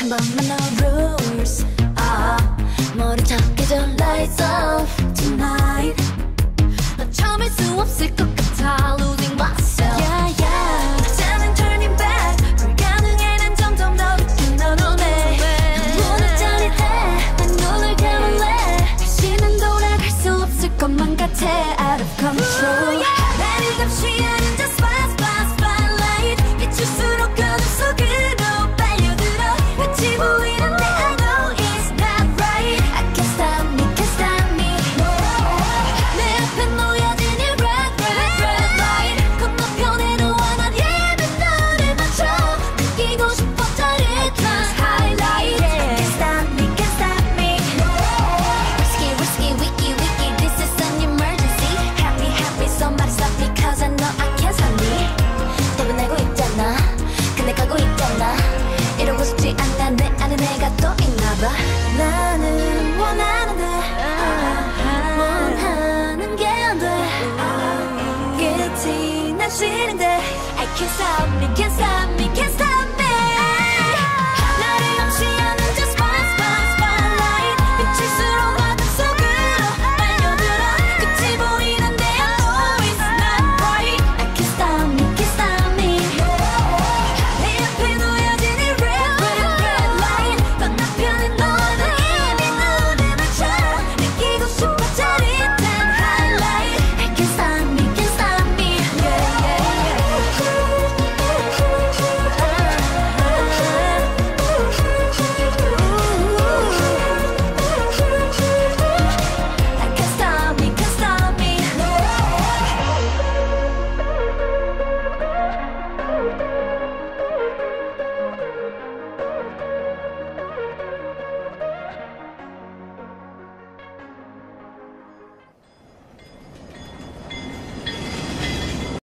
한 번만 너 rules. to talk 작게 the lights up. I can't stop, I can't stop.